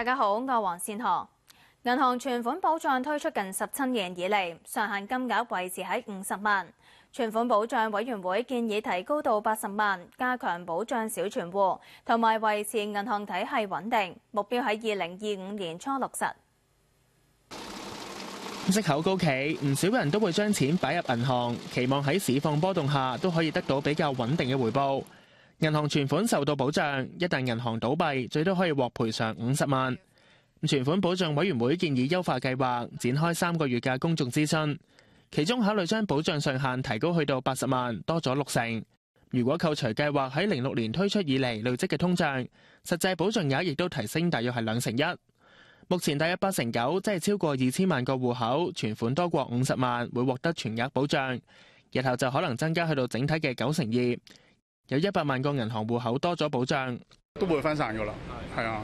大家好，我係黃善河。銀行存款保障推出近十七年以嚟，上限金額維持喺五十萬。存款保障委員會建議提高到八十万，加強保障小存户，同埋維持銀行體系穩定。目標喺二零二五年初落實。息口高企，唔少人都會將錢擺入銀行，期望喺市況波動下都可以得到比較穩定嘅回報。銀行存款受到保障，一旦銀行倒閉，最多可以獲賠償五十萬。存款保障委員會建議優化計劃，展開三個月嘅公眾諮詢，其中考慮將保障上限提高去到八十萬，多咗六成。如果扣除計劃喺零六年推出以嚟累積嘅通脹，實際保障額亦都提升，大約係兩成一。目前大約八成九，即係超過二千萬個戶口存款多過五十萬，會獲得全額保障。日後就可能增加去到整體嘅九成二。有一百萬個銀行戶口多咗保障，都會分散噶啦，係啊，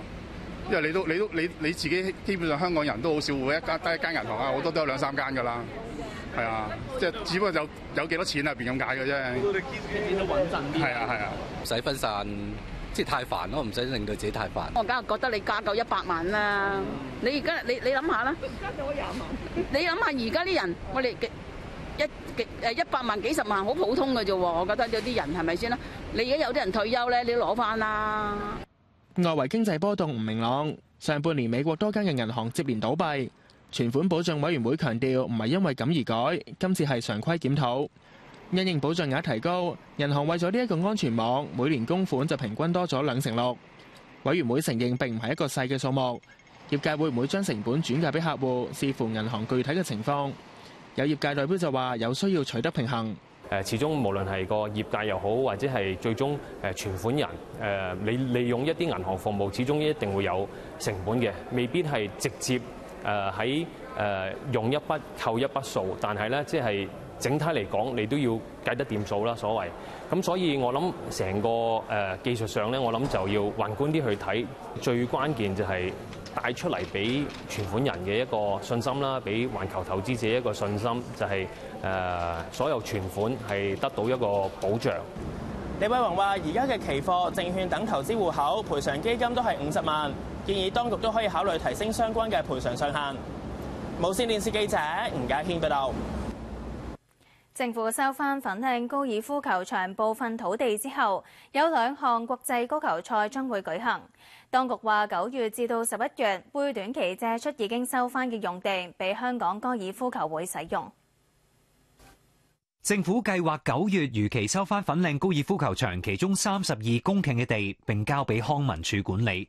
因為你都你都你你自己基本上香港人都好少會一間得一間銀行啊，好多都有兩三間噶啦，係啊，即係只不過有有幾多錢入邊咁解嘅啫。你見到穩陣啲，係啊係啊，唔使分散，即係太煩咯，唔使令到自己太煩。我梗係覺得你加夠一百萬啦，你而家你你諗下啦，加咗廿萬，你諗下而家啲人，我哋一幾誒一百萬幾十萬好普通嘅啫喎，我覺得有啲人係咪先啦？你而家有啲人退休咧，你攞翻啦。外圍經濟波動唔明朗，上半年美國多間嘅銀行接連倒閉，存款保障委員會強調唔係因為咁而改，今次係常規檢討。因應保障額提高，銀行為咗呢一個安全網，每年供款就平均多咗兩成六。委員會承認並唔係一個細嘅數目，業界會唔會將成本轉嫁俾客戶，視乎銀行具體嘅情況。有業界代表就話有需要取得平衡。誒，始終無論係個業界又好，或者係最終誒存款人誒，你利用一啲銀行服務，始終一定會有成本嘅，未必係直接誒喺誒用一筆扣一筆數，但係咧即係整體嚟講，你都要計得掂數啦。所謂咁，所以我諗成個誒技術上咧，我諗就要宏觀啲去睇，最關鍵就係。帶出嚟俾存款人嘅一個信心啦，俾環球投資者一個信心，就係誒所有存款係得到一個保障。李偉宏話：而家嘅期貨、證券等投資户口賠償基金都係五十萬，建議當局都可以考慮提升相關嘅賠償上限。無線電視記者吳家軒報道。政府收翻粉嶺高爾夫球場部分土地之後，有兩項國際高球賽將會舉行。當局話九月至到十一月會短期借出已經收翻嘅用地，俾香港高爾夫球會使用。政府計劃九月如期收翻粉嶺高爾夫球場其中三十二公頃嘅地，並交俾康文署管理。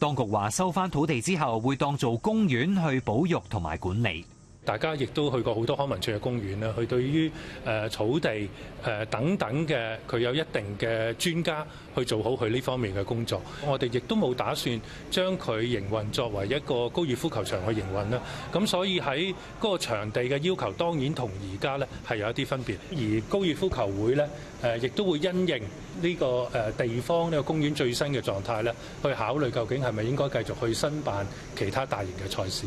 當局話收翻土地之後，會當做公園去保育同埋管理。大家亦都去過好多康文署嘅公園啦，佢對於誒草地誒等等嘅，佢有一定嘅專家去做好佢呢方面嘅工作。我哋亦都冇打算將佢營運作為一個高爾夫球場去營運啦。咁所以喺嗰個場地嘅要求，當然同而家咧係有一啲分別。而高爾夫球會咧誒，亦都會因應呢個誒地方呢個公園最新嘅狀態咧，去考慮究竟係咪應該繼續去申辦其他大型嘅賽事。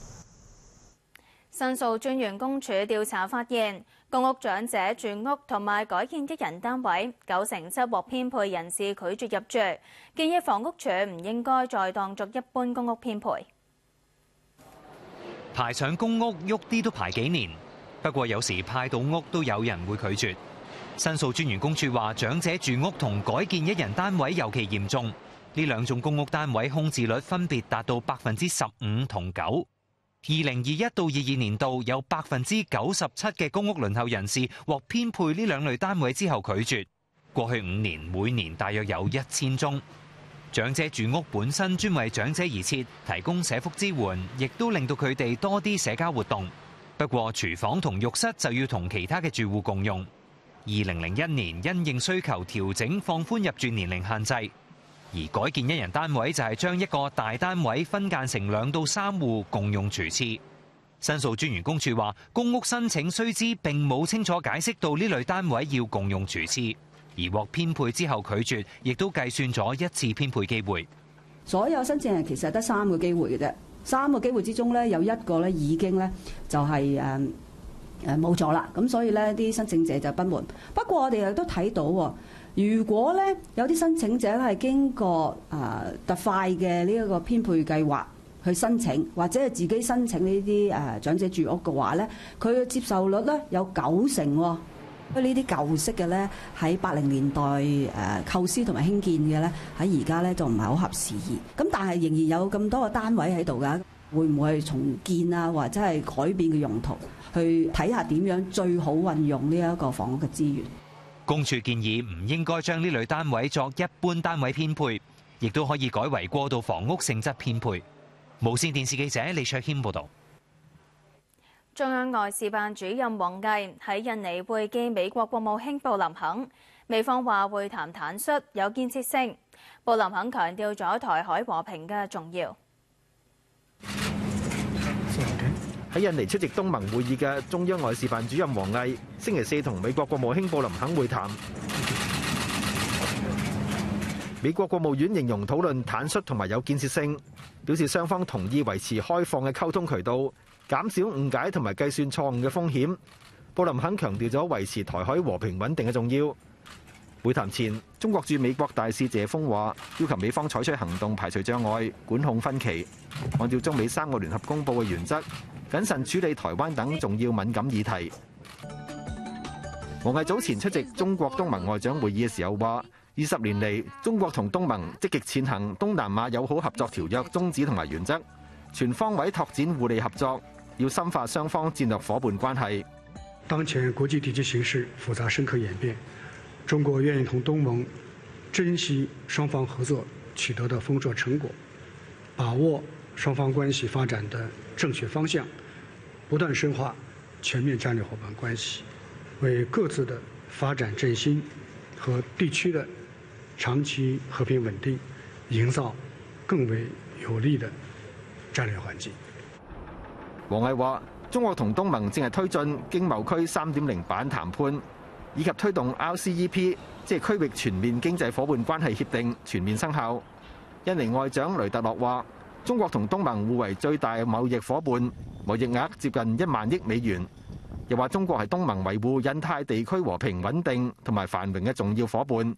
申訴專員公署調查發現，公屋長者住屋同埋改建一人單位，九成七獲偏配人士拒絕入住，建議房屋署唔應該再當作一般公屋偏配。排上公屋喐啲都排幾年，不過有時派到屋都有人會拒絕。申訴專員公署話，長者住屋同改建一人單位尤其嚴重，呢兩種公屋單位空置率分別達到百分之十五同九。二零二一到二二年度有百分之九十七嘅公屋轮候人士获编配呢两类单位之后拒绝。过去五年每年大约有一千宗。长者住屋本身专为长者而设，提供社福支援，亦都令到佢哋多啲社交活动。不过厨房同浴室就要同其他嘅住户共用。二零零一年因应需求调整放宽入住年龄限制，而改建一人單位就係將一個大單位分間成兩到三戶共用廚廁。申訴專員公署話，公屋申請須知並冇清楚解釋到呢類單位要共用廚廁。而獲編配之後拒絕，亦都計算咗一次編配機會。所有申請人其實得三個機會嘅啫，三個機會之中咧有一個咧已經咧就係誒誒冇咗啦。咁所以咧啲申請者就不滿。不過我哋亦都睇到，如果咧有啲申請者係經過誒特快嘅呢一個編配計劃去申請，或者係自己申請呢啲誒長者住屋嘅話咧，佢嘅接受率咧有九成。呢啲舊式嘅咧，喺八零年代誒構思同埋興建嘅咧，喺而家咧就唔係好合時宜。咁但係仍然有咁多個單位喺度㗎，會唔會重建啊，或者係改變嘅用途，去睇下點樣最好運用呢一個房屋嘅資源？公署建議唔應該將呢類單位作一般單位編配，亦都可以改為過渡房屋性質編配。無線電視記者李卓謙報導。中央外事辦主任王毅喺印尼會見美國國務卿布林肯，美方話會談坦率有建設性。布林肯強調咗台海和平嘅重要。喺印尼出席東盟會議嘅中央外事辦主任王毅，星期四同美國國務卿布林肯會談。美國國務院形容討論坦率同埋有建設性，表示雙方同意維持開放嘅溝通渠道。減少誤解同埋計算錯誤嘅風險。布林肯強調咗維持台海和平穩定嘅重要。會談前，中國駐美國大使謝峰話：要求美方採取行動，排除障礙，管控分歧，按照中美三個聯合公佈嘅原則，謹慎處理台灣等重要敏感議題。王毅早前出席中國東盟外長會議嘅時候話：二十年嚟，中國同東盟積極踐行東南亞友好合作條約宗旨同埋原則，全方位拓展互利合作。要深化雙方戰略夥伴關係。當前國際地區形勢複雜深刻演變，中國願意同東盟珍惜雙方合作取得的丰硕成果，把握雙方關係發展的正確方向，不斷深化全面戰略伙伴關係，為各自的發展振兴和地區的長期和平穩定營造更為有利的戰略環境。王毅話：中國同東盟正係推進經貿區三點零版談判，以及推動 RCEP，即係區域全面經濟伙伴關係協定全面生效。印尼外長雷特洛話：中國同東盟互為最大貿易夥伴，貿易額接近一萬億美元。又話中國係東盟維護印太地區和平穩定同埋繁榮嘅重要夥伴。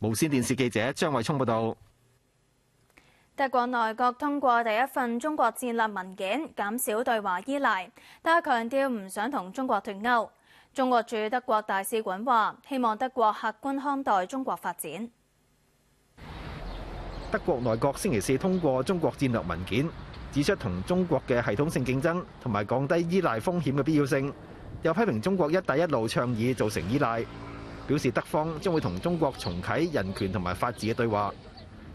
無線電視記者張偉聰報道。德國內閣通過第一份中國戰略文件，減少對華依賴，但係強調唔想同中國脫鈎。中國駐德國大使館話：希望德國客觀看待中國發展。德國內閣星期四通過中國戰略文件，指出同中國嘅系統性競爭同埋降低依賴風險嘅必要性，又批評中國一帶一路倡議造成依賴，表示德方將會同中國重啟人權同埋法治嘅對話。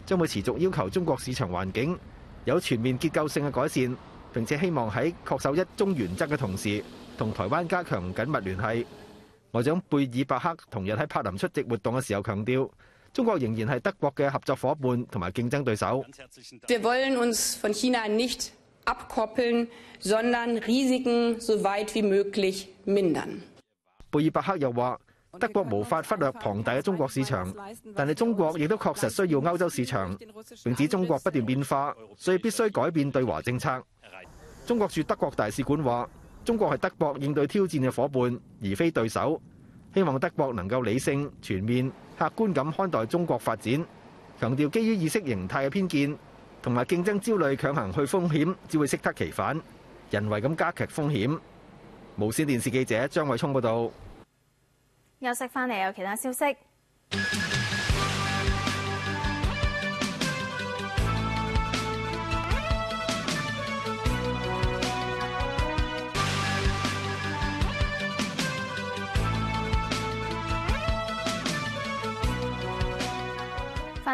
將會持續要求中國市場環境有全面結構性嘅改善，並且希望喺確守一中原則嘅同時，同台灣加強緊密聯繫。外長貝爾伯克同日喺柏林出席活動嘅時候強調，中國仍然係德國嘅合作伙伴同埋競爭對手。Wir wollen uns von China nicht abkoppeln, sondern Risiken so weit wie möglich mindern。貝爾伯克又話。德國無法忽略龐大嘅中國市場，但係中國亦都確實需要歐洲市場。並指中國不斷變化，所以必須改變對華政策。中國駐德國大使館話：中國係德國應對挑戰嘅伙伴，而非對手。希望德國能夠理性、全面、客觀咁看待中國發展，強調基於意識形態嘅偏見同埋競爭焦慮強行去風險，只會適得其反，人為咁加劇風險。無線電視記者張偉聰報道。休息翻嚟有其他消息。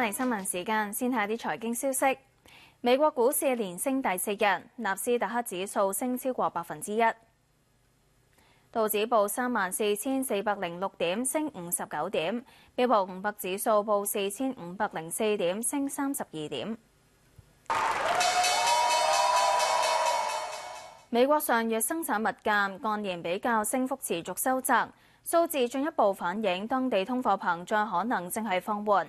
嚟新聞時間，先睇啲財經消息。美國股市連升第四日，納斯達克指數升超過百分之一，道指報三萬四千四百零六點，升五十九點；標普五百指數報四千五百零四點，升三十二點。美國上月生產物價按年比較升幅持續收窄，數字進一步反映當地通貨膨脹可能正係放緩。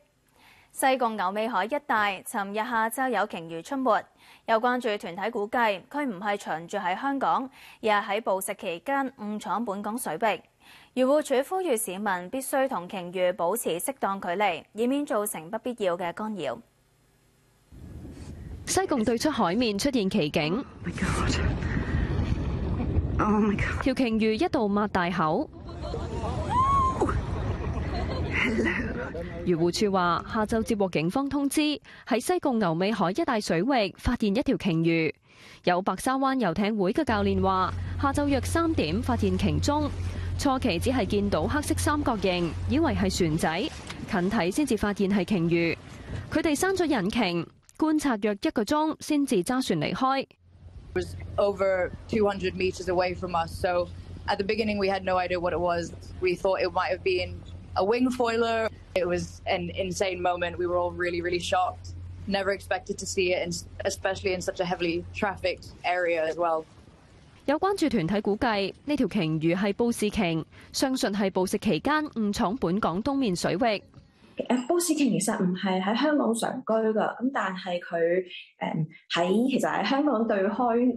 西貢牛尾海一帶，尋日下晝有鯨魚出沒。有關注團體估計，佢唔係長住喺香港，而係喺捕食期間誤闖本港水域。漁護署呼籲市民必須同鯨魚保持適當距離，以免造成不必要嘅干擾。西貢對出海面出現奇景，條鯨魚一度擘大口。漁護署話：下晝接獲警方通知，喺西貢牛尾海一帶水域發現一條鯨魚。有白沙灣遊艇會嘅教練話：下晝約三點發現鯨中，初期只係見到黑色三角形，以為係船仔，近睇先至發現係鯨魚。佢哋閂咗引擎，觀察約一個鐘先至揸船離開。a wing foiler. It was an insane moment. We were all really, really shocked. Never expected to see it, and especially in such a heavily trafficked area as well. 有关注团体估计，呢条鲸鱼系布氏鲸，相信系捕食期间误闯本港东面水域。诶波斯鲸其实唔系喺香港常居㗎，咁但系佢诶喺其实喺香港对开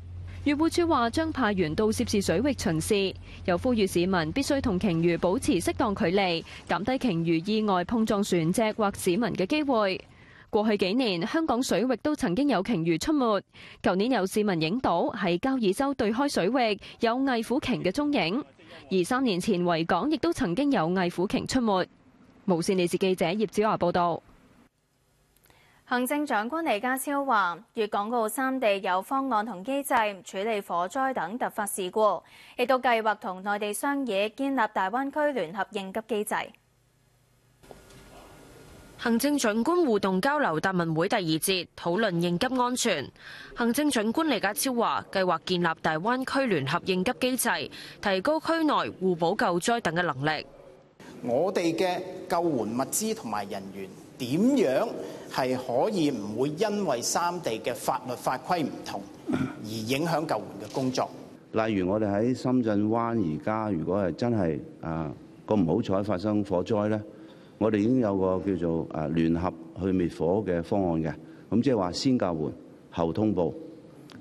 漁護署話將派員到涉事水域巡視，又呼籲市民必須同鯨魚保持適當距離，減低鯨魚意外碰撞船隻或市民嘅機會。過去幾年，香港水域都曾經有鯨魚出沒。舊年有市民影到喺交椅洲對開水域有偽虎鯨嘅蹤影，而三年前維港亦都曾經有偽虎鯨出沒。無線電視記者葉子華報道。行政長官李家超話：粵港澳三地有方案同機制處理火災等突發事故，亦都計劃同內地商議建立大灣區聯合應急機制。行政長官互動交流答問會第二節討論應急安全。行政長官李家超話：計劃建立大灣區聯合應急機制，提高區內互補救災等嘅能力。我哋嘅救援物資同埋人員點樣係可以唔會因為三地嘅法律法規唔同而影響救援嘅工作？例如我哋喺深圳灣而家，如果係真係啊個唔好彩發生火災咧，我哋已經有個叫做誒聯合去滅火嘅方案嘅。咁即係話先救援後通報。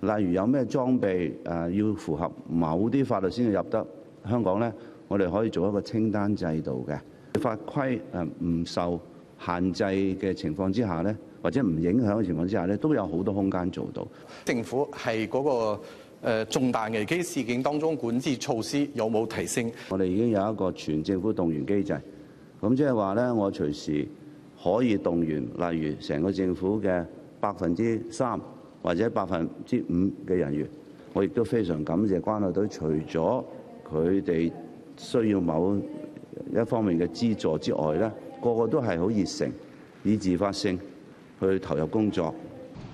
例如有咩裝備誒要符合某啲法律先至入得香港咧，我哋可以做一個清單制度嘅法規誒唔受限制嘅情況之下咧，或者唔影響嘅情況之下咧，都有好多空間做到。政府係嗰個誒重大危機事件當中管治措施有冇提升？我哋已經有一個全政府動員機制，咁即係話咧，我隨時可以動員，例如成個政府嘅百分之三或者百分之五嘅人員。我亦都非常感謝關愛隊，除咗佢哋需要某一方面嘅資助之外咧，個個都係好熱誠，以自發性去投入工作。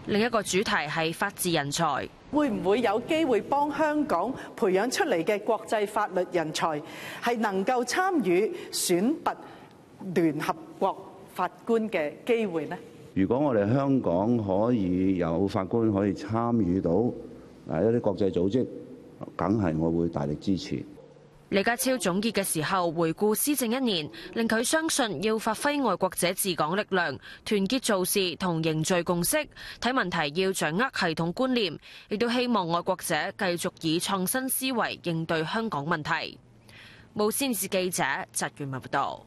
另一個主題係法治人才，會唔會有機會幫香港培養出嚟嘅國際法律人才係能夠參與選拔聯合國法官嘅機會呢？如果我哋香港可以有法官可以參與到嗱一啲國際組織，梗係我會大力支持。李家超总结嘅时候，回顾施政一年，令佢相信要发挥外国者治港力量，团结做事同凝聚共识，睇问题要掌握系统观念，亦都希望外国者继续以创新思维应对香港问题。无线电视记者澤元文报道。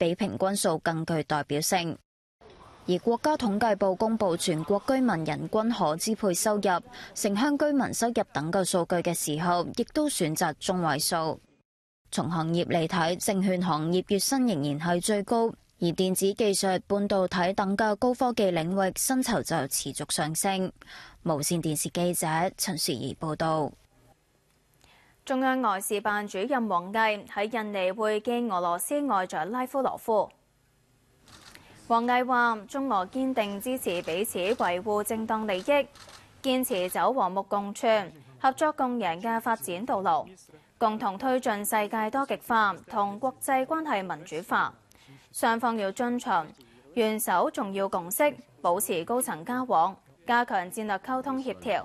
比平均数更具代表性。而國家統計部公布全國居民人均可支配收入、城鄉居民收入等嘅數據嘅時候，亦都選擇中位數。從行業嚟睇，證券行業月薪仍然係最高，而電子技術、半導體等嘅高科技領域薪酬就持續上升。無線電視記者陳雪怡報道。中央外事辦主任王毅喺印尼會見俄羅斯外長拉夫羅夫。王毅話：中俄堅定支持彼此維護正當利益，堅持走和睦共存、合作共贏嘅發展道路，共同推進世界多極化同國際關係民主化。雙方要遵循元首重要共識，保持高層交往，加強戰略溝通協調。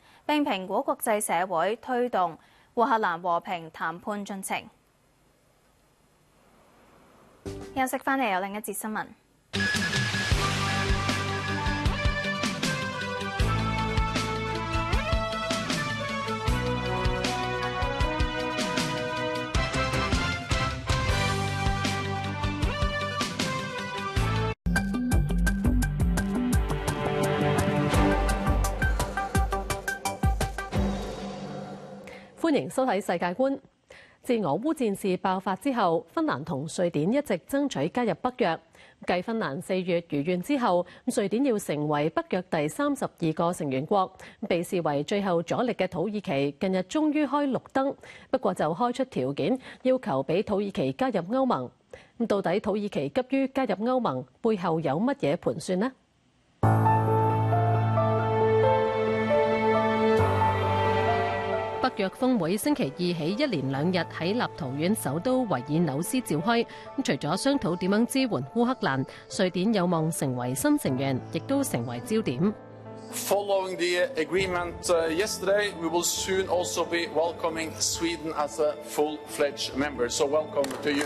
並評估國際社會推動烏克蘭和平談判進程。休息翻嚟有另一節新聞。歡迎收睇世界觀。自俄烏戰事爆發之後，芬蘭同瑞典一直爭取加入北約。繼芬蘭四月如願之後，瑞典要成為北約第三十二個成員國。被視為最後阻力嘅土耳其近日終於開綠燈，不過就開出條件，要求俾土耳其加入歐盟。到底土耳其急於加入歐盟背後有乜嘢盤算呢？北約峰會星期二起一連兩日喺立陶宛首都維爾紐斯召開。咁除咗商討點樣支援烏克蘭，瑞典有望成為新成員，亦都成為焦點。Following the agreement yesterday, we will soon also be welcoming Sweden as a full-fledged member. So welcome to you.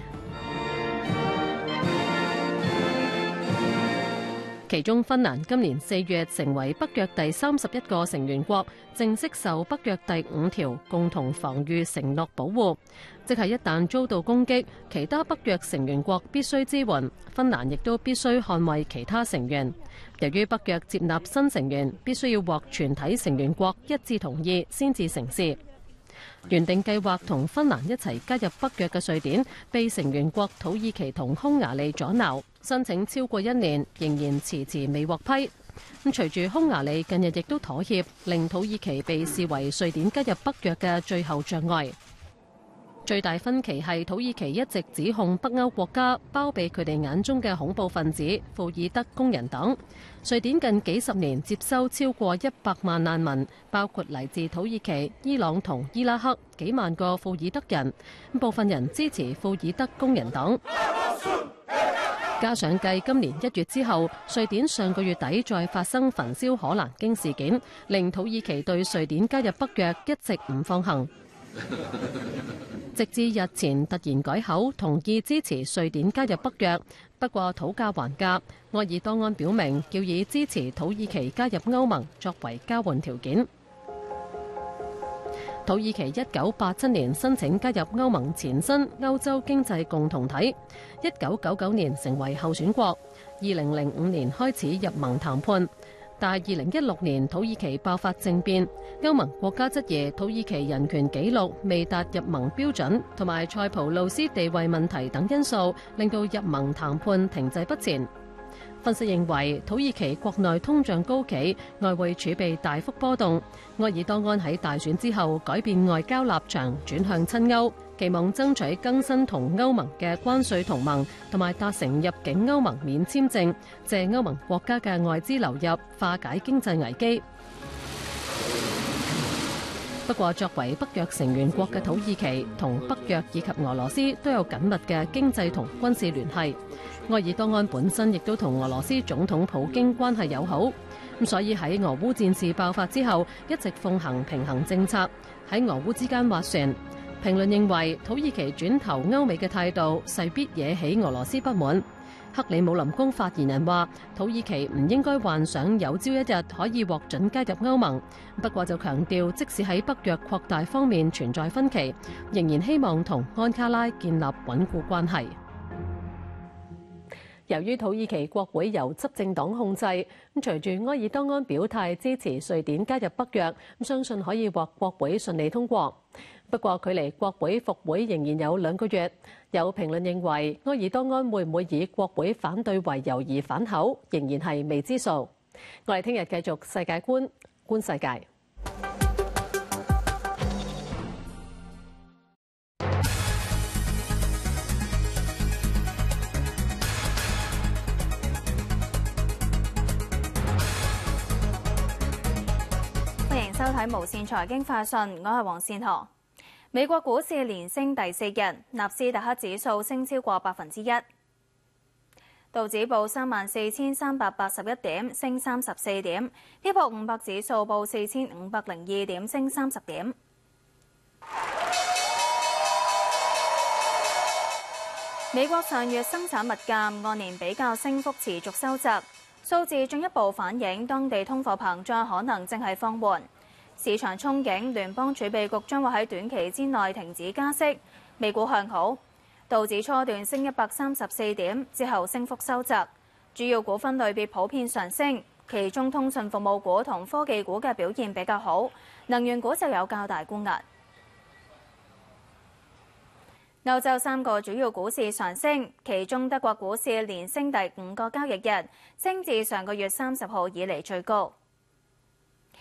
其中，芬蘭今年四月成為北約第三十一個成員國，正式受北約第五條共同防禦承諾保護，即係一旦遭到攻擊，其他北約成員國必須支援，芬蘭亦都必須捍衛其他成員。由於北約接納新成員，必須要獲全體成員國一致同意先至成事。原定計劃同芬蘭一齊加入北約嘅瑞典，被成員國土耳其同匈牙利阻撓，申請超過一年，仍然遲遲未獲批。咁隨住匈牙利近日亦都妥協，令土耳其被視為瑞典加入北約嘅最後障礙。最大分歧係土耳其一直指控北歐國家包庇佢哋眼中嘅恐怖分子庫爾德工人黨。瑞典近幾十年接收超過一百萬難民，包括嚟自土耳其、伊朗同伊拉克幾萬個庫爾德人，部分人支持庫爾德工人黨。加上繼今年一月之後，瑞典上個月底再發生焚燒可蘭經事件，令土耳其對瑞典加入北約一直唔放行。直至日前突然改口，同意支持瑞典加入北約。不過討價還價，埃爾多安表明要以支持土耳其加入歐盟作為交換條件。土耳其一九八七年申请加入欧盟前身欧洲经济共同体，一九九九年成为候选国，二零零五年开始入盟谈判。但係二零一六年土耳其爆发政变，欧盟国家质疑土耳其人权纪录未达入盟标准，同埋塞浦路斯地位问题等因素，令到入盟谈判停滞不前。分析認為，土耳其國內通脹高企，外匯儲備大幅波動，埃爾多安喺大選之後改變外交立場，轉向親歐。期望爭取更新同歐盟嘅關税同盟，同埋達成入境歐盟免簽證，借歐盟國家嘅外資流入，化解經濟危機。不過，作為北約成員國嘅土耳其，同北約以及俄羅斯都有緊密嘅經濟同軍事聯繫。埃爾多安本身亦都同俄羅斯總統普京關係友好，咁所以喺俄烏戰事爆發之後，一直奉行平衡政策，喺俄烏之間斡船。評論認為，土耳其轉投歐美嘅態度勢必惹起俄羅斯不滿。克里姆林宫發言人話：土耳其唔應該幻想有朝一日可以獲准加入歐盟。不過就強調，即使喺北約擴大方面存在分歧，仍然希望同安卡拉建立穩固關係。由於土耳其國會由執政黨控制，咁隨住埃爾多安表態支持瑞典加入北約，咁相信可以獲國會順利通過。不過，距離國會復會仍然有兩個月。有評論認為，埃爾多安會唔會以國會反對為由而反口，仍然係未知數。我哋聽日繼續世界觀，觀世界。歡迎收睇無線財經快訊，我係黃善河。美國股市連升第四日，纳斯達克指數升超過百分之一，道指報三萬四千三百八十一點，升三十四點；標普五百指數報四千五百零二點，升三十點。美國上月生產物價按年比較升幅持續收窄，數字進一步反映當地通貨膨脹可能正係放緩。市場憧憬聯邦儲備局將會喺短期之內停止加息，美股向好，道指初段升一百三十四點，之後升幅收窄，主要股份類別普遍上升，其中通訊服務股同科技股嘅表現比較好，能源股就有較大沽壓。歐洲三個主要股市上升，其中德國股市連升第五個交易日，升至上個月三十號以嚟最高。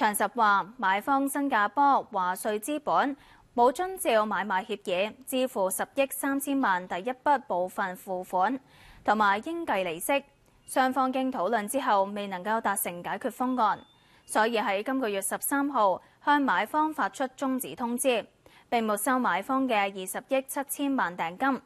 長實話買方新加坡華瑞資本冇遵照買賣協議支付十億三千萬第一筆部分付款同埋應計利息，雙方經討論之後未能夠達成解決方案，所以喺今個月十三號向買方發出終止通知，並沒收買方嘅二十億七千萬訂金。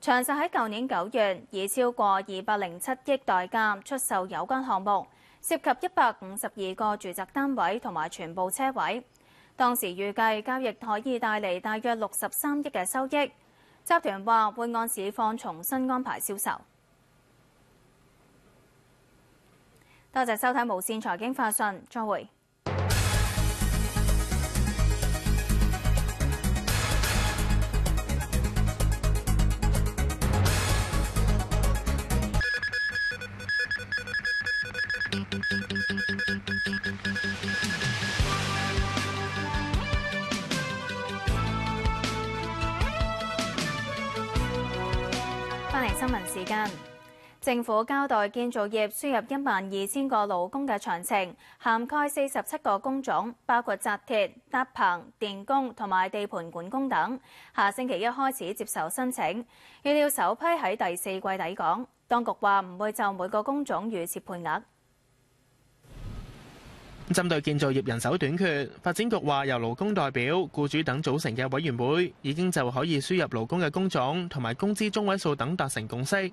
長實喺舊年九月以超過二百零七億代價出售有關項目，涉及一百五十二个住宅单位同埋全部车位。当时预计交易可以带嚟大约六十三亿嘅收益。集团话会按市况重新安排销售。多谢收睇无线财经快讯，再会。政府交代建造業輸入一萬二千個勞工嘅詳情，涵蓋四十七個工種，包括扎鐵、搭棚、電工同埋地盤管工等。下星期一開始接受申請，預料首批喺第四季抵港。當局話唔會就每個工種預設配額。針對建造業人手短缺，發展局話由勞工代表、僱主等組成嘅委員會已經就可以輸入勞工嘅工種同埋工資中位數等達成共識。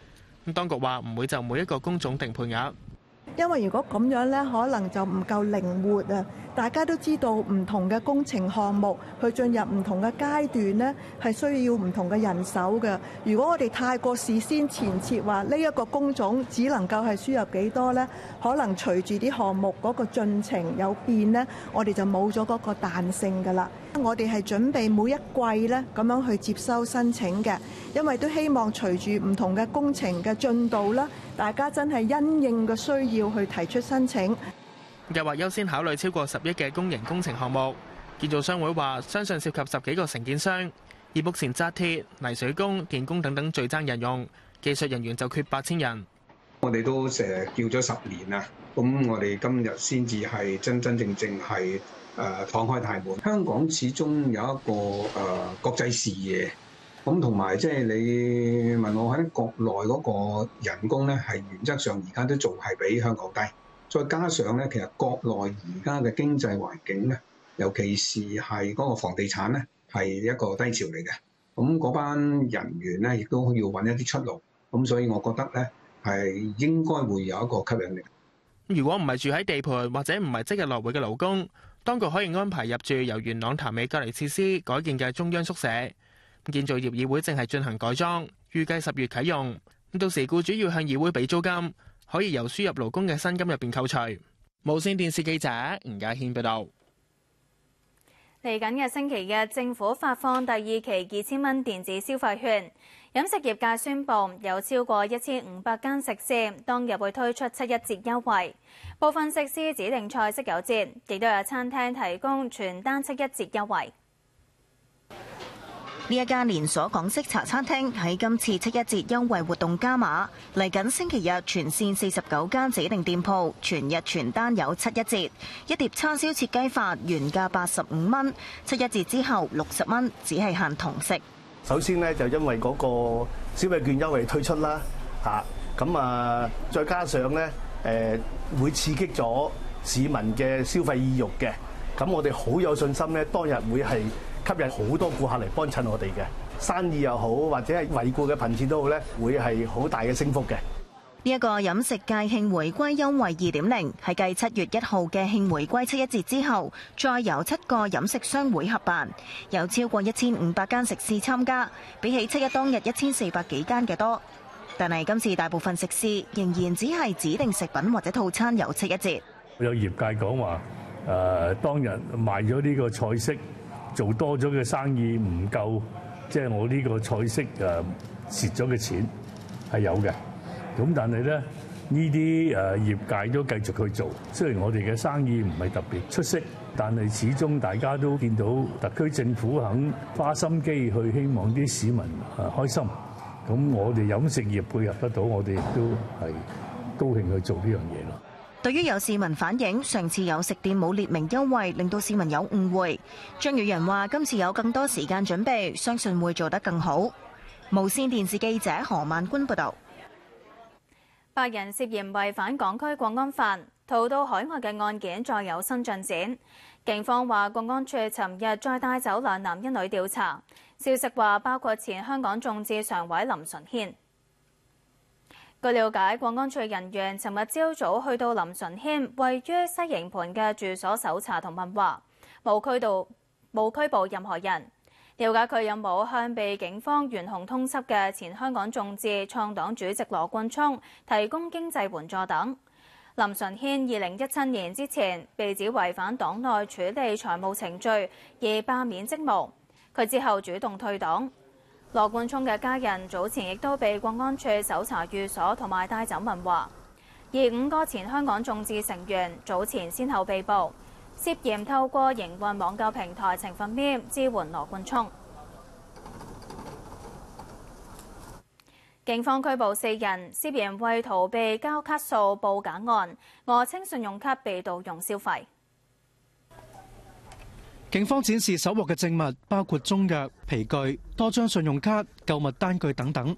咁當局話唔會就每一個工種定配額。因為如果咁樣呢，可能就唔夠靈活啊！大家都知道唔同嘅工程項目去進入唔同嘅階段呢，係需要唔同嘅人手嘅。如果我哋太過事先前設話呢一個工種只能夠係輸入幾多呢，可能隨住啲項目嗰個進程有變呢，我哋就冇咗嗰個彈性㗎啦。我哋係準備每一季咧咁樣去接收申請嘅，因為都希望隨住唔同嘅工程嘅進度啦，大家真係因應嘅需要去提出申請。又話優先考慮超過十億嘅公營工程項目，建造商會話相信涉及十幾個承建商，而目前紮鐵、泥水工、電工等等最爭人用，技術人員就缺八千人。我哋都成日叫咗十年啦，咁我哋今日先至係真真正正係誒敞開大門。香港始終有一個誒、呃、國際視野，咁同埋即係你問我喺國內嗰個人工咧，係原則上而家都仲係比香港低。再加上咧，其實國內而家嘅經濟環境咧，尤其是係嗰個房地產咧，係一個低潮嚟嘅。咁嗰班人員咧，亦都要揾一啲出路。咁所以，我覺得咧係應該會有一個吸引力。如果唔係住喺地盤或者唔係即日來回嘅勞工，當局可以安排入住由元朗潭尾隔離設施改建嘅中央宿舍。建造業議會正係進行改裝，預計十月啟用。到時僱主要向議會俾租金。可以由輸入勞工嘅薪金入邊扣除。無線電視記者吳家軒報道。嚟緊嘅星期日，政府發放第二期二千蚊電子消費券。飲食業界宣布，有超過一千五百間食肆當日會推出七一折優惠。部分食肆指定菜式有折，亦都有餐廳提供全單七一折優惠。呢一間連鎖港式茶餐廳喺今次七一折優惠活動加碼，嚟緊星期日全線四十九間指定店鋪全日全單有七一折，一碟叉燒切雞飯原價八十五蚊，七一折之後六十蚊，只係限同食。首先呢，就因為嗰個消費券優惠推出啦，嚇咁啊，再加上咧誒會刺激咗市民嘅消費意欲嘅，咁我哋好有信心咧，當日會係吸引好多顧客嚟幫襯我哋嘅生意又好，或者係惠顧嘅頻次都好咧，會係好大嘅升幅嘅。呢一個飲食界慶回歸優惠二點零係繼七月一號嘅慶回歸七一節之後，再由七個飲食商會合辦，有超過一千五百間食肆參加，比起七一當日一千四百幾間嘅多。但係今次大部分食肆仍然只係指定食品或者套餐有七一折。有業界講話誒，當日賣咗呢個菜式，做多咗嘅生意唔夠，即係我呢個菜式誒蝕咗嘅錢係有嘅。咁但係咧，呢啲誒業界都繼續去做。雖然我哋嘅生意唔係特別出色，但係始終大家都見到特區政府肯花心機去希望啲市民誒開心。咁我哋飲食業配合得到，我哋亦都係高興去做呢樣嘢咯。對於有市民反映上次有食店冇列明優惠，令到市民有誤會，張宇仁話今次有更多時間準備，相信會做得更好。無線電視記者何萬君報導。八人涉嫌違反港區國安法逃到海外嘅案件再有新進展，警方話國安處尋日再帶走兩男一女調查。消息話包括前香港眾志常委林純軒。據了解，國安處人員尋日朝早去到林純軒位於西營盤嘅住所搜查同問話，冇拘到冇拘捕任何人。了解佢有冇向被警方懸紅通缉嘅前香港众志创党主席罗冠聪提供经济援助等。林純軒二零一七年之前被指违反党内处理财务程序而罢免职务，佢之后主动退党。罗冠聪嘅家人早前亦都被国安处搜查寓所同埋带走问话，而五个前香港众志成员早前先后被捕，涉嫌透過營運網購平台情分面支援羅冠聰。警方拘捕四人，涉嫌為逃避交卡數報假案，訛稱信用卡被盜用消費。警方展示搜獲嘅證物，包括中藥、皮具、多張信用卡、購物單據等等。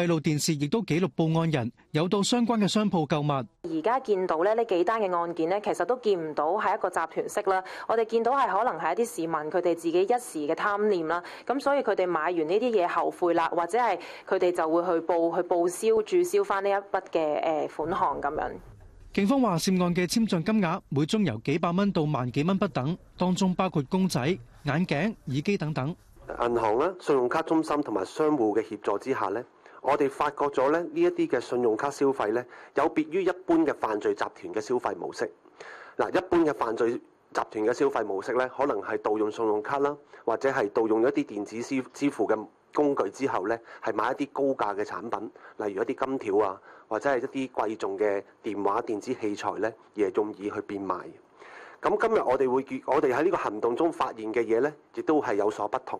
閉路電視亦都記錄報案人有到相關嘅商鋪購物。而家見到咧呢幾單嘅案件呢，其實都見唔到係一個集團式啦。我哋見到係可能係一啲市民佢哋自己一時嘅貪念啦，咁所以佢哋買完呢啲嘢後悔啦，或者係佢哋就會去報去報銷註銷翻呢一筆嘅誒款項咁樣。警方話涉案嘅簽賬金額每宗由幾百蚊到萬幾蚊不等，當中包括公仔、眼鏡、耳機等等。銀行啦、信用卡中心同埋商戶嘅協助之下呢。我哋發覺咗咧，呢一啲嘅信用卡消費咧，有別於一般嘅犯罪集團嘅消費模式。嗱，一般嘅犯罪集團嘅消費模式咧，可能係盜用信用卡啦，或者係盜用一啲電子支支付嘅工具之後咧，係買一啲高價嘅產品，例如一啲金條啊，或者係一啲貴重嘅電話電子器材咧，而係用以去變賣。咁今日我哋會我哋喺呢個行動中發現嘅嘢咧，亦都係有所不同。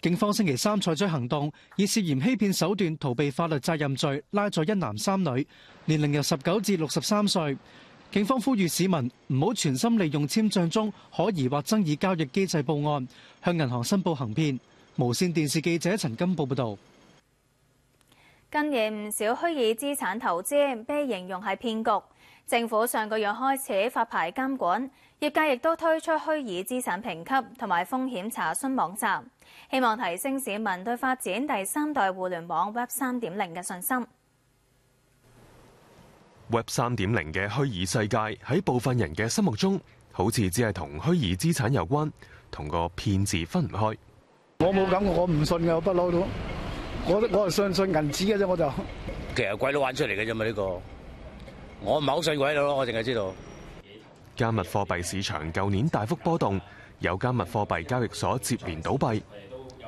警方星期三採取行動，以涉嫌欺騙手段逃避法律責任罪拉咗一男三女，年齡由十九至六十三歲。警方呼籲市民唔好全心利用簽賬中可疑或爭議交易機制報案，向銀行申報行騙。無線電視記者陳金寶報道。近年唔少虛擬資產投資被形容係騙局，政府上個月開始發牌監管。業界亦都推出虛擬資產評級同埋風險查詢網站，希望提升市民對發展第三代互聯網 Web 三點零嘅信心。Web 三點零嘅虛擬世界喺部分人嘅心目中，好似只係同虛擬資產有關，同個騙字分唔開。我冇感覺，我唔信嘅，我不嬲都，我我係相信銀紙嘅啫，我就其實鬼佬玩出嚟嘅啫嘛，呢個我唔係好信鬼佬咯，我淨係知道。加密貨幣市場舊年大幅波動，有加密貨幣交易所接連倒閉，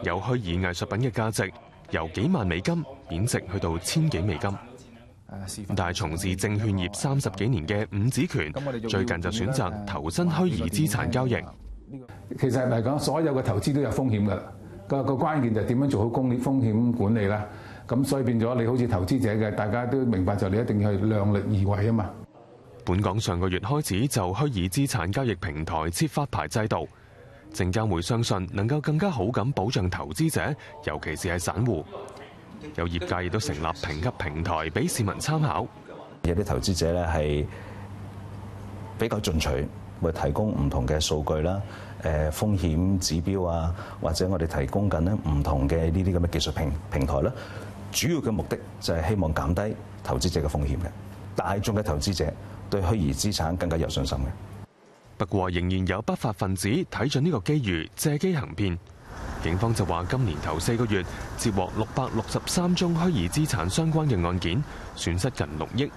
有虛擬藝術品嘅價值由幾萬美金貶值去到千幾美金。但係從事證券業三十幾年嘅伍子權，最近就選擇投身虛擬資產交易。其實嚟講，所有嘅投資都有風險㗎，個個關鍵就係點樣做好風險風險管理啦。咁所以變咗你好似投資者嘅，大家都明白就你一定要去量力而為啊嘛。本港上个月开始就虚拟资产交易平台设发牌制度，证监会相信能够更加好咁保障投资者，尤其是系散户。有业界亦都成立评级平台俾市民参考。有啲投资者咧系比较进取，会提供唔同嘅数据啦、誒風險指標啊，或者我哋提供緊咧唔同嘅呢啲咁嘅技術平平台啦。主要嘅目的就係希望減低投資者嘅風險嘅。大眾嘅投資者對虛擬資產更加有信心嘅。不過仍然有不法分子睇準呢個機遇，借機行騙。警方就話，今年頭四個月接獲六百六十三宗虛擬資產相關嘅案件，損失近六億。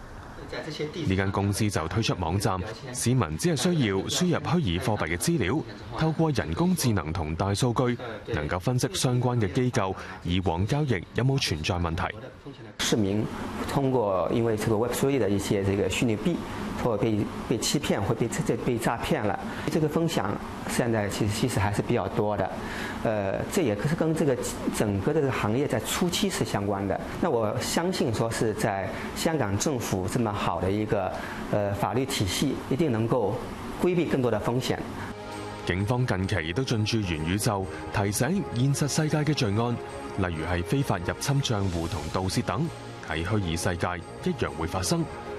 呢間公司就推出網站，市民只係需要輸入虛擬貨幣嘅資料，透過人工智能同大數據，能夠分析相關嘅機構以往交易有冇存在問題。市民通過因為這個 Web3 的一些這個虛擬幣，或被被欺骗或被這被诈骗了，这个分享现在其实其实还是比较多的。呃，这也是跟这个整个这个行业在初期是相关的。那我相信说是在香港政府这么好的一个呃法律体系，一定能够规避更多的风险。警方近期亦都进驻元宇宙，提醒现实世界嘅罪案，例如系非法入侵账户同盗窃等，喺虚拟世界一样会发生。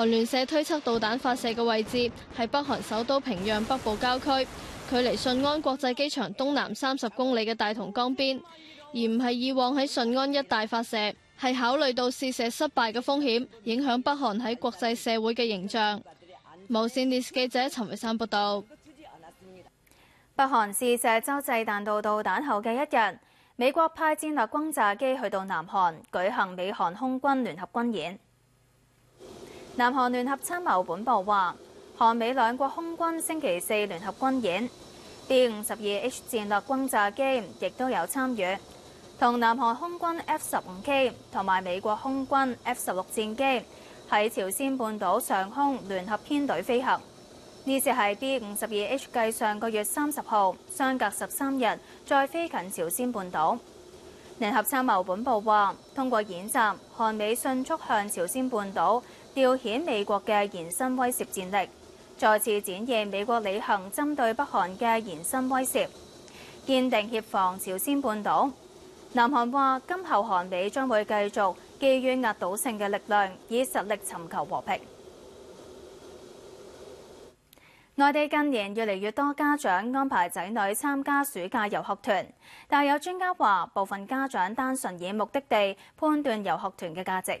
韓聯社推測導彈發射嘅位置係北韓首都平壤北部郊區，距離順安國際機場東南三十公里嘅大同江邊，而唔係以往喺順安一帶發射，係考慮到試射失敗嘅風險，影響北韓喺國際社會嘅形象。無線電視記者陳偉山報道。北韓試射洲際彈道導彈後嘅一日，美國派戰略轟炸機去到南韓舉行美韓空軍聯合軍演。南韓聯合參謀本部話，韓美兩國空軍星期四聯合軍演，B 五十二 H 戰略轟炸機亦都有參與，同南韓空軍 F 十五 K 同埋美國空軍 F 十六戰機喺朝鮮半島上空聯合編隊飛行。呢次係 B 五十二 H 計上個月三十號相隔十三日再飛近朝鮮半島。聯合參謀本部話，通過演習，韓美迅速向朝鮮半島調遣美國嘅延伸威懾戰力，再次展現美國履行針對北韓嘅延伸威懾，堅定協防朝鮮半島。南韓話，今後韓美將會繼續基於壓倒性嘅力量，以實力尋求和平。內地近年越嚟越多家長安排仔女參加暑假遊學團，但有專家話，部分家長單純以目的地判斷遊學團嘅價值。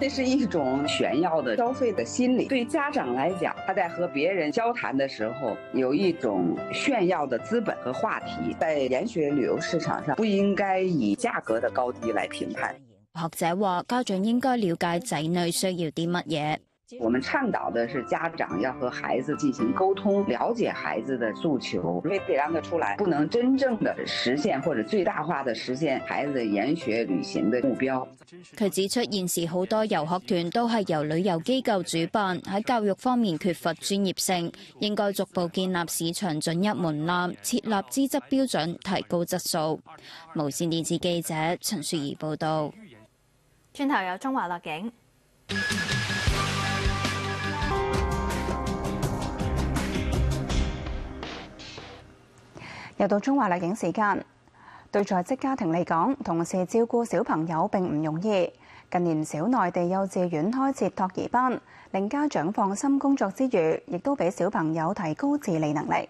这是一种炫耀的消费的心理，对家长来讲，他在和别人交谈的时候，有一种炫耀的资本和话题。在研学旅游市场上，不应该以价格的高低来评判。学者话，家长应该了解仔女需要啲乜嘢。我们倡导的是家长要和孩子进行沟通，了解孩子的诉求，非得让他出来，不能真正的实现或者最大化的实现孩子研學旅行的目標。佢指出，現時好多遊學團都係由旅遊機構主辦，喺教育方面缺乏專業性，應該逐步建立市場准入門檻，設立資質標準，提高質素。無線電視記者陳雪兒報道。轉頭有中華樂景。又到中華麗景時間，對在職家庭嚟講，同時照顧小朋友並唔容易。近年唔少內地幼稚園開設托兒班，令家長放心工作之餘，亦都俾小朋友提高自理能力。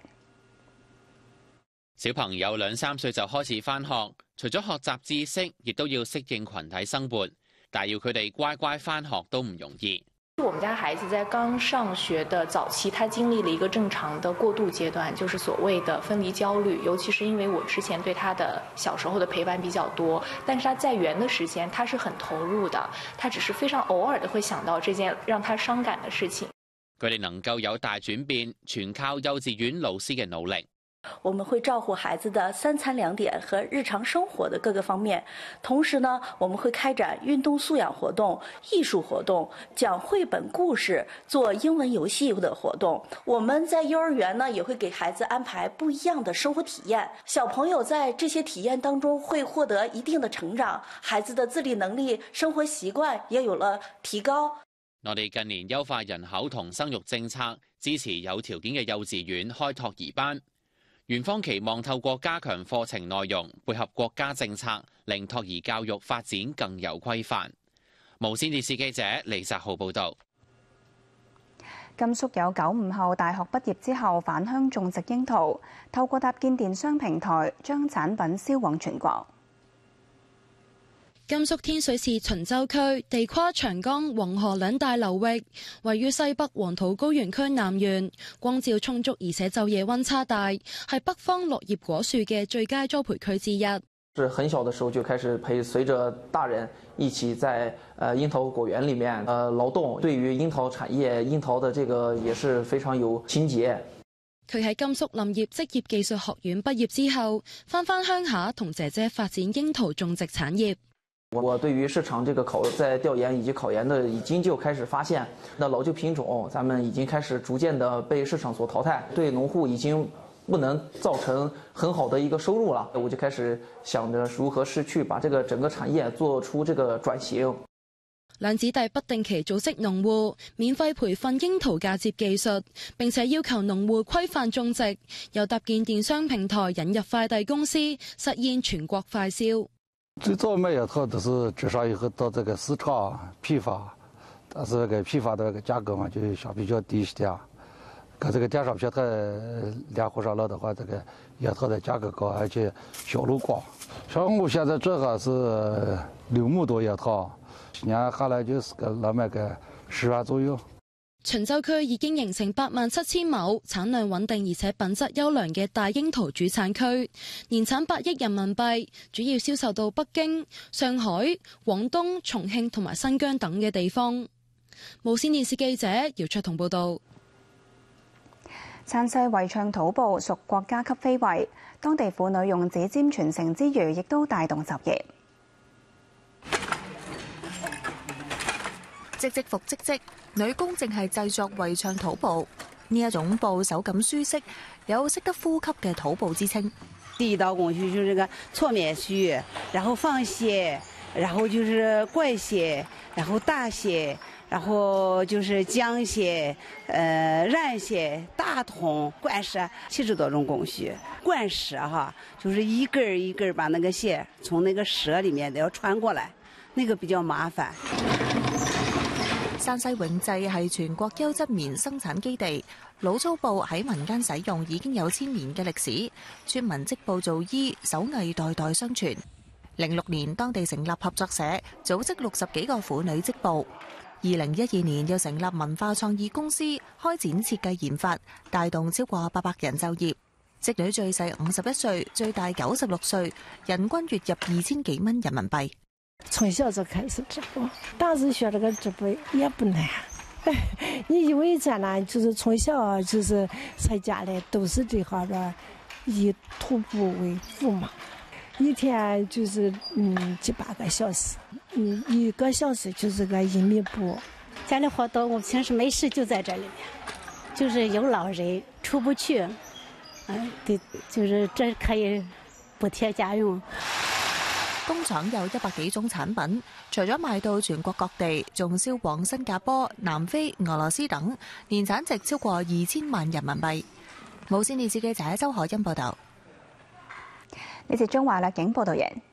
小朋友兩三歲就開始返學，除咗學習知識，亦都要適應群體生活，但要佢哋乖乖返學都唔容易。我们家孩子在刚上学的早期，他经历了一个正常的过渡阶段，就是所谓的分离焦虑。尤其是因为我之前对他的小时候的陪伴比较多，但是他在园的时间，他是很投入的，他只是非常偶尔的会想到这件让他伤感的事情。佢哋能够有大转变，全靠幼稚园老师嘅努力。我們會照顧孩子的三餐兩點和日常生活的各個方面，同時呢，我們會開展運動素養活動、藝術活動、講繪本故事、做英文遊戲的活動。我們在幼兒園呢，也會給孩子安排不一樣的生活體驗。小朋友在這些體驗當中會獲得一定的成長，孩子的自理能力、生活習慣也有了提高。我哋近年優化人口同生育政策，支持有條件嘅幼稚園開托兒班。园方期望透過加強課程內容，配合國家政策，令托兒教育發展更有規範。無線電視記者李澤浩報導。甘肃有九五後大學畢業之後返鄉種植櫻桃，透過搭建電商平台，將產品銷往全國。甘肃天水市秦州区地跨长江、黄河两大流域，位于西北黄土高原区南缘，光照充足，而且昼夜温差大，系北方落叶果树嘅最佳栽培区之一。是很小的时候就开始陪随着大人一起在呃櫻桃果园里面呃劳动，对于樱桃产业、樱桃的这个也是非常有情結。佢喺甘肃林业职业技术学院毕业之后，翻返乡下同姐姐发展樱桃种植產業。我對於市場這個考在調研以及考研的已經就開始發現，那老舊品種咱們已經開始逐漸的被市場所淘汰，對農戶已經不能造成很好的一個收入了。我就開始想着如何是去把這個整個產業做出這個轉型。兩姊弟不定期組織農戶免費培訓櫻桃嫁接技術，並且要求農戶規範種植，又搭建電商平台引入快遞公司，實現全國快銷。最早賣櫻桃都是至少以后到这个市场批发，但是個批发的那个价格嘛就相比较低一点。跟这个电商平台联合上了的話，這個櫻桃的价格高，而且销路广。像我现在這個是六亩多櫻桃，一年下来就是个能卖个十万左右。秦州区已經形成八萬七千畝、產量穩定而且品質優良嘅大櫻桃主產區，年產八億人民幣，主要銷售到北京、上海、廣東、重慶同埋新疆等嘅地方。無線電視記者姚卓彤報道。山西圍唱土布屬國家級非遺，當地婦女用指尖傳承之餘，亦都帶動就業。織織服織織，女工正系制作围唱土布。呢一种布手感舒适，有识得呼吸嘅土布之称。第一道工序就是个搓棉絮，然后放血，然后就是灌血，然后大血，然后就是浆血，呃染血、大桶、灌石，七十多种工序。灌石哈，就是一根一根把那个血从那个舌里面都要穿过来，那个比较麻烦。山西永济系全国优质棉生产基地，老粗布喺民间使用已经有千年嘅历史，村民织布造衣，手艺代代相传。零六年当地成立合作社，组织六十几个妇女织布。二零一二年又成立文化创意公司，开展设计研发，带动超过八百人就业。织女最细五十一岁，最大九十六岁，人均月入二千几蚊人民币。从小就开始織布，當時學這個織布也不难，你以为咱呢，就是从小就是在家里都是这行的，以徒步为主嘛，一天就是嗯七八个小时，嗯一个小时就是个一米步。家里活动我平时没事就在这里面，就是有老人出不去，嗯，对，就是这可以补贴家用。工厂有一百几种产品，除咗卖到全国各地，仲销往新加坡、南非、俄罗斯等，年产值超过二千万人民币。无线电视记者周海欣报道。呢節中華略景報導完。